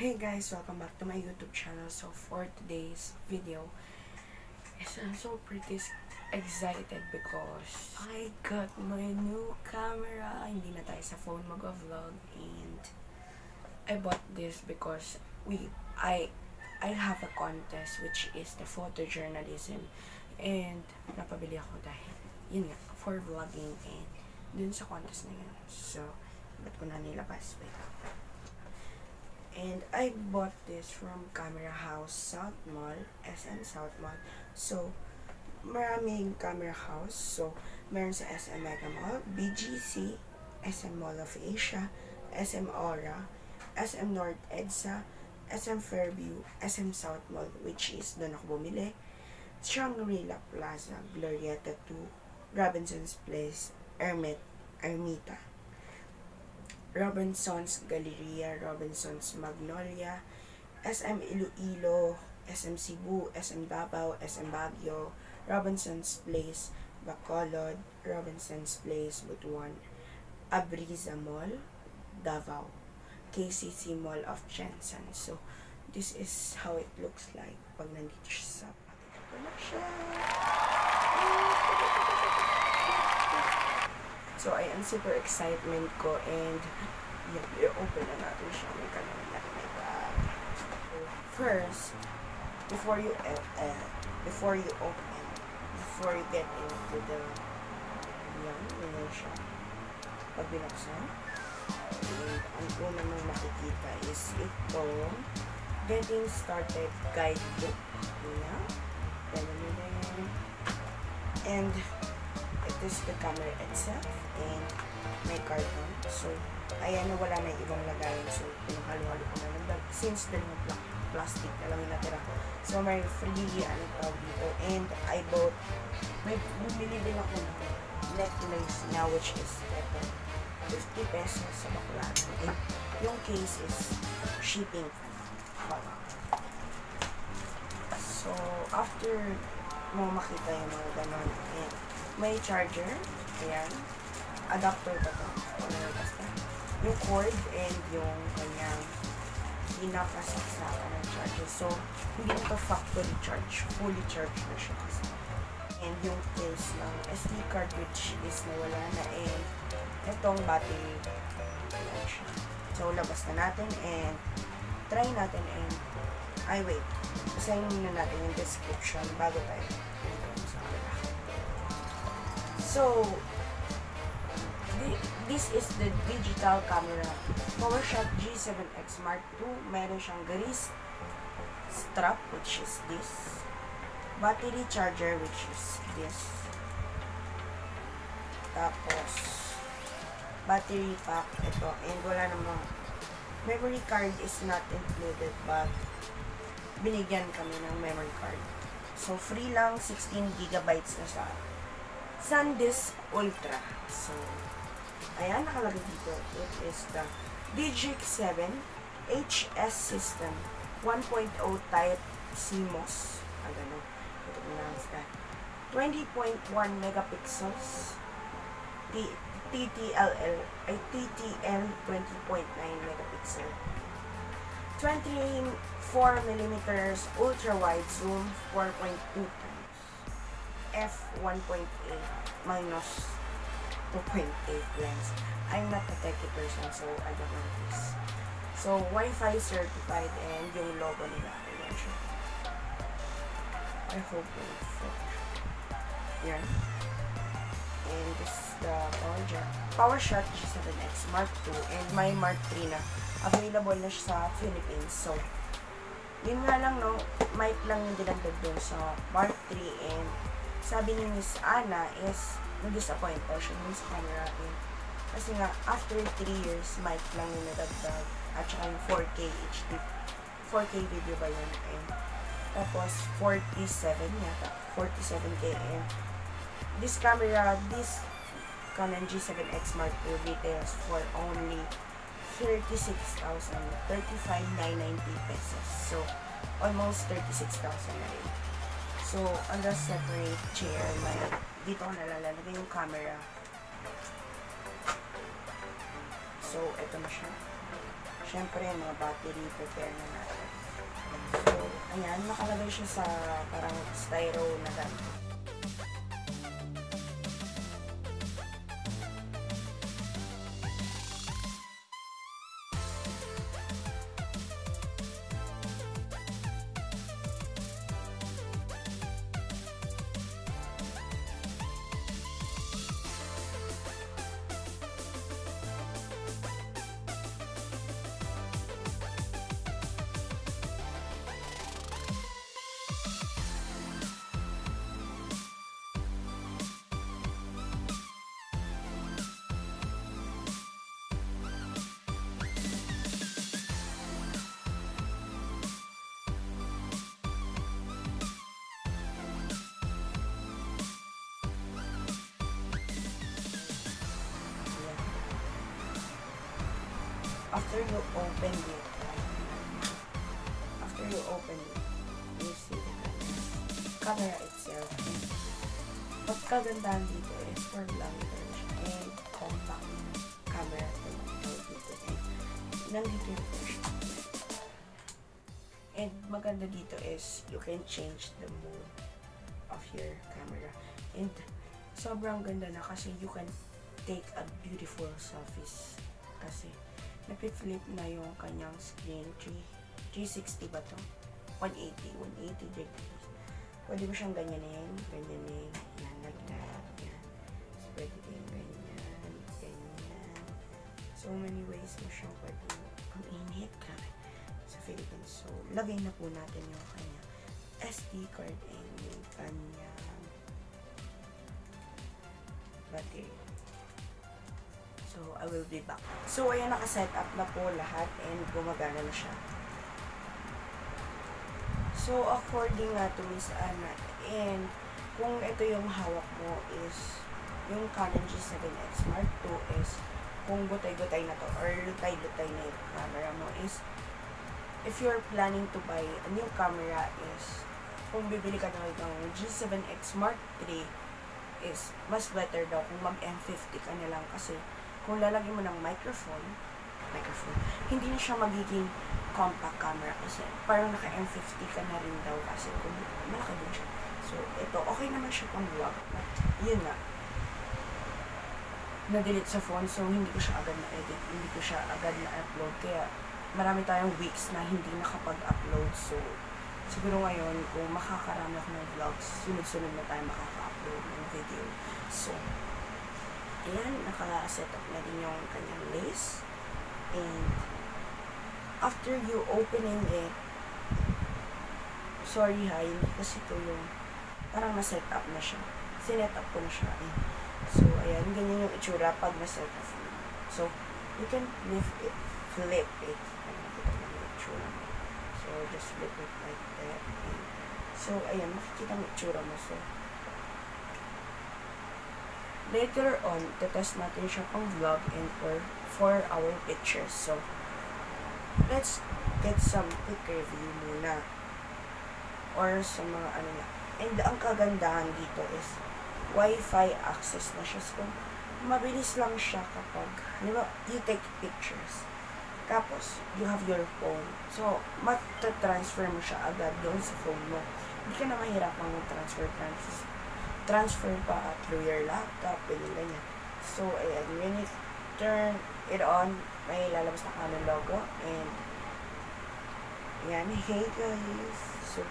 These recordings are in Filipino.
Hey guys, welcome back to my YouTube channel. So for today's video, yes, I'm so pretty excited because I got my new camera. Hindi na tayo sa phone mag-vlog and I bought this because we I I have a contest which is the photojournalism and napabili ako dahil yun nga for vlogging and dun sa contest na yun. So, ba't ko na nilabas? Wait. And I bought this from Camera House South Mall, SM South Mall. So, maraming Camera House. So, meron sa SM Mega Mall, BGC, SM Mall of Asia, SM Aura, SM North EDSA, SM Fairview, SM South Mall, which is doon ako bumili. Shangri-La Plaza, Glorieta 2, Robinson's Place, Ermit, Ermita. Robinson's Galleria, Robinson's Magnolia, SM Iloilo, SM Cebu, SM Davao, SM Baguio, Robinson's Place, Bacolod, Robinson's Place, Butuan, Abriza Mall, Davao, KCC Mall of Jensen. So, this is how it looks like pag nandito siya sa pakita ko ayan, super excitement ko and yun, i-open na natin siya. May kalaman na bag. First, before you, uh, before you open, before you get into the, yan, yan siya. Pag binuksan, ang una mong makikita is ito, Getting Started Guidebook. Yan. And, it is the camera itself and may carton. So, ayan wala na ibang lagayan. So, pinahalo-halo ko na lang. But since the pla- plastic na lang natira. So, may free, ano tawag dito. And I bought, may bumili din ako ng necklace na which is ito. 50 pesos sa baklat. And yung case is shipping. So, after mo makita yung mga ganon, and may charger, ayan, adapter pa to, na basta, yung cord and yung kanyang pinakasaksakan ng charger. So, hindi ito factory charge, fully charged na siya kasi. And yung case ng SD cartridge is nawala na and itong battery, ayan siya. So, labas na natin and try natin and, ay wait, basahin muna natin yung description bago tayo. So, thi- this is the digital camera. PowerShot G7X Mark II. Meron siyang grease strap, which is this. Battery charger, which is this. Tapos, battery pack, ito. And wala namang, memory card is not included, but binigyan kami ng memory card. So, free lang, 16 gigabytes na siya. SanDisk Ultra. So, ayan, nakalagay dito. It is the Digix 7 HS system 1.0 type CMOS. Ah, ang gano'n. Ito lang 20.1 megapixels. T- TTLL ay TTL 20.9 megapixel. 24 millimeters ultra wide zoom 4.2 times f 1.8 minus 2.8 lens. I'm not a techie person so I don't know this. So Wi-Fi certified and yung logo nila. Ayan I hope it fit. Yan and this is the power jet PowerShot G7X Mark II and my Mark III na. Available na siya sa Philippines. So, yun nga lang, no, mic lang yung dinagdag dun sa Mark III and sabi ni Miss Anna is na-disappoint daw siya sa camera and kasi nga, after 3 years, mic lang yung nadagdag at saka yung 4K HD 4K video ba yun? And, tapos, 47 yata. 47K and this camera, this Canon G7X Mark II retails for only 36,000, 35,990 pesos. So, almost 36,000 na rin. So, on the separate chair, may, dito ko nalalagay yung camera. So, ito na siya. syempre, mga battery, prepare na natin. So, ayan, nakalagay siya sa parang styro na ganito. After you open it, after you open it, you see the camera itself. Pagkagandahan dito is for long range and compact camera tawag dito. And nandito yung button. And maganda dito is you can change the mode of your camera. And sobrang ganda na kasi you can take a beautiful selfies. Kasi napiflip na yung kanyang screen. 3, 360 ba to? 180. 180 degrees. Pwede mo siyang ganyanin, ganyanin, yan, like that, yan. So, pwede din ganyan, ganyan. So many ways mo siyang pwede. Ang init, grabe. Sa Philippines. So, lagay na po natin yung kanya SD card and yung kanyang battery. So, I will be back. So, ayan, nakaset up na po lahat and gumagana na siya. So, according nga to Miss Anna, and kung ito yung hawak mo is yung Canon G7X Mark II is kung gutay-gutay na to or lutay-lutay na yung camera mo is if you're planning to buy a new camera is kung bibili ka na ng G7X Mark III is mas better daw kung mag M50 ka na lang kasi kung lalagyan mo ng microphone microphone, hindi na siya magiging compact camera kasi parang naka M50 ka na rin daw kasi kung malaki din siya. So, ito, okay naman siya pang vlog. But, yun na. Na-delete sa phone, so hindi ko siya agad na-edit. Hindi ko siya agad na-upload. Kaya, marami tayong weeks na hindi nakapag-upload. So, siguro ngayon, kung makakarami ako ng vlogs, sunod-sunod na tayo makaka-upload ng video. So, ayan, naka-set up na din yung kanyang lace. And, after you opening it, sorry ha, hindi kasi ito yung, parang na-set up na siya. Sinet up ko na siya eh. So, ayan, ganyan yung itsura pag na-set up. So, you can lift it, flip it. So, just flip it like that. And, so, ayan, makikita mo itsura mo. So, later on, tetest natin siya pang vlog and for, for our pictures. So, let's get some quick review muna. Or sa mga ano na. And ang kagandahan dito is Wi-Fi access na siya. So, mabilis lang siya kapag, ba, you take pictures. Tapos, you have your phone. So, mat-transfer mo siya agad doon sa phone mo. Hindi ka na mahirapang mag-transfer, transfer, transfer pa through your laptop, ganyan, ganyan. So, ayan, when you turn it on, may lalabas na Canon logo, and, ayan, hey guys, so,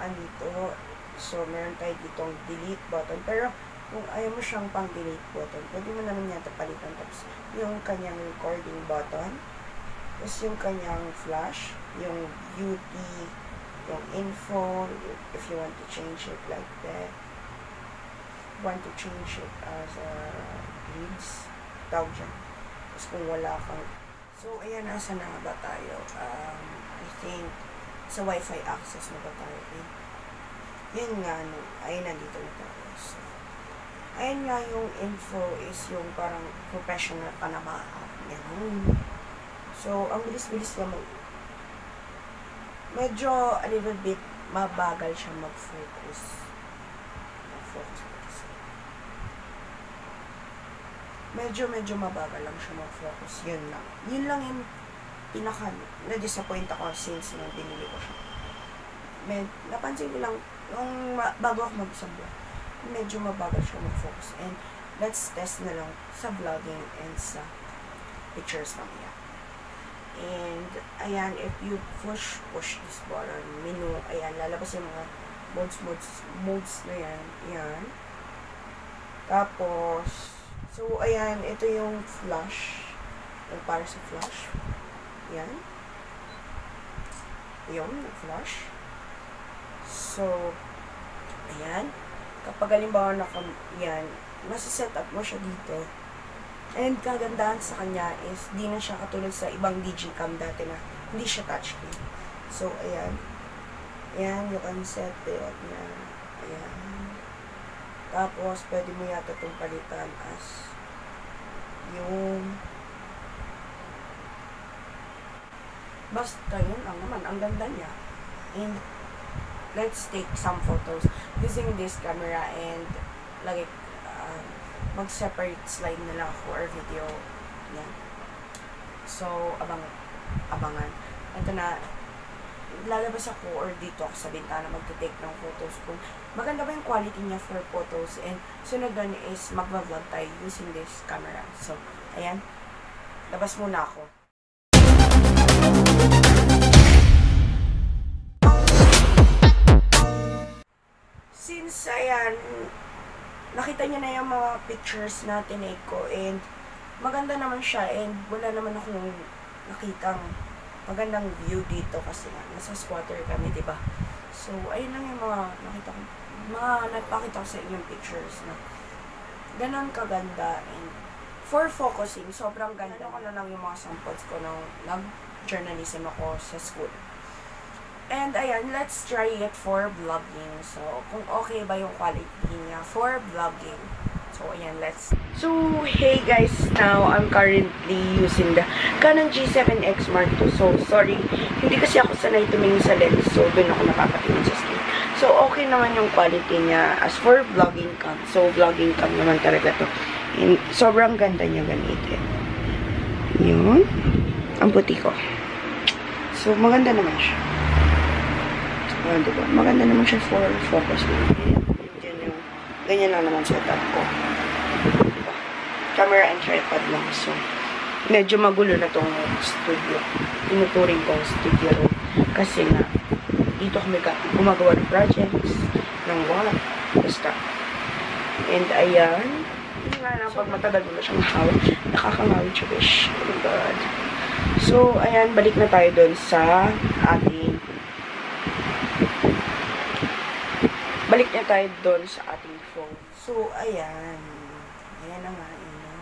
andito, so, meron tayo ditong delete button, pero, kung ayaw mo siyang pang delete button, pwede mo naman yata palitan, tapos, yung kanyang recording button, tapos yung kanyang flash, yung beauty, yung info, if you want to change it like that, want to change it as a grids, tawag dyan. Tapos kung wala kang, so ayan, nasa na ba tayo? Um, I think, sa wifi access na ba tayo? Eh? Yun nga, no, ayun, nandito na tayo. So, ayun nga yung info is yung parang professional na ba? Ganun. So, ang bilis-bilis niya mag... Medyo a little bit mabagal siya mag-focus. Mag-focus. focus. Medyo, medyo mabagal lang siya mag-focus. Yun lang. Yun lang yung pinaka na-disappoint ako since nung binili ko siya. Med, napansin ko lang, nung bago ako mag-isang vlog, medyo mabagal siya mag-focus. And let's test na lang sa vlogging and sa pictures mamaya. And, ayan, if you push, push this button, menu, ayan, lalabas yung mga modes, modes, modes na yan. Ayan. Tapos, so, ayan, ito yung flash. Yung para sa flash. Ayan. Yun, flash. So, ayan. Kapag halimbawa na yan, nasa-set up mo siya dito. And kagandahan sa kanya is, di na siya katulad sa ibang digicam dati na hindi siya touchscreen. So, ayan. Ayan, you can set it up niya. Ayan. Tapos, pwede mo yata itong palitan as yung basta yun lang naman. Ang ganda niya. And, let's take some photos using this camera and like uh, mag-separate slide na lang for our video. Yan. So, abang abangan. Ito na, lalabas ako or dito ako sa bintana magte-take ng photos kung maganda ba yung quality niya for photos and sunod doon is magva-vlog tayo using this camera. So, ayan. Labas muna ako. Since, ayan, nakita niyo na yung mga pictures na tinake ko and maganda naman siya and wala naman akong nakitang magandang view dito kasi nga, nasa squatter kami, di ba? So, ayun lang yung mga nakita ko, mga nagpakita ko sa inyong pictures na ganon kaganda and for focusing, sobrang ganda. Ano ko na lang yung mga samples ko nung nag-journalism ako sa school. And ayan, let's try it for vlogging. So, kung okay ba yung quality niya for vlogging. So, ayan, let's... So, hey guys, now I'm currently using the Canon G7X Mark II. So, sorry, hindi kasi ako sanay tumingin sa lens. So, doon ako napapatingin sa screen. So, okay naman yung quality niya as for vlogging cam. So, vlogging cam naman talaga to. And, sobrang ganda niya gamitin. Yun. Ang puti ko. So, maganda naman siya. Ayan, diba? Maganda naman siya for focus. Yung, ganyan lang naman setup ko. Diba? Camera and tripod lang. So, medyo magulo na tong studio. Tinuturing ko studio room. Kasi nga, dito kami gumagawa ng projects, ng work, basta. And ayan, yun nga lang, pag matagal mo na siyang hawak, nakakangawin siya, bish. Oh God. So, ayan, balik na tayo doon sa ating balik na tayo doon sa ating. So, ayan. Ayan na nga, yun. No?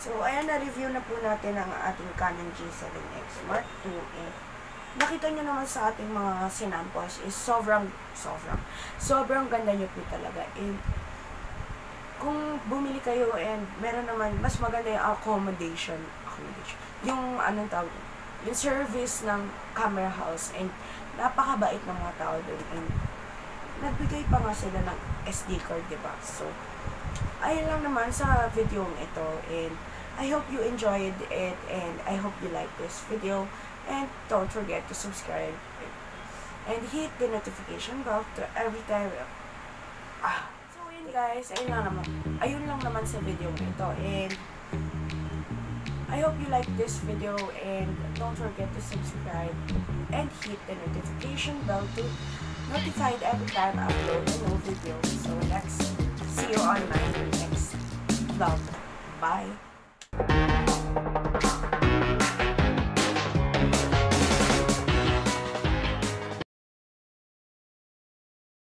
So, ayan, na-review na po natin ang ating Canon G7X Mark II. Eh, nakita nyo naman sa ating mga sinamples is sobrang, sobrang, sobrang ganda nyo po talaga. And, kung bumili kayo and meron naman, mas maganda yung accommodation, accommodation, yung anong tawag, yung service ng camera house and napakabait ng mga tao doon and nagbigay pa nga sila ng SD card, di ba? So, ayun lang naman sa video ito and I hope you enjoyed it and I hope you like this video and don't forget to subscribe and hit the notification bell to every time ah so yun guys ayun lang naman ayun lang naman sa video ito and I hope you like this video and don't forget to subscribe and hit the notification bell to notified every time I upload a new video. So let's see you on my next vlog. Bye!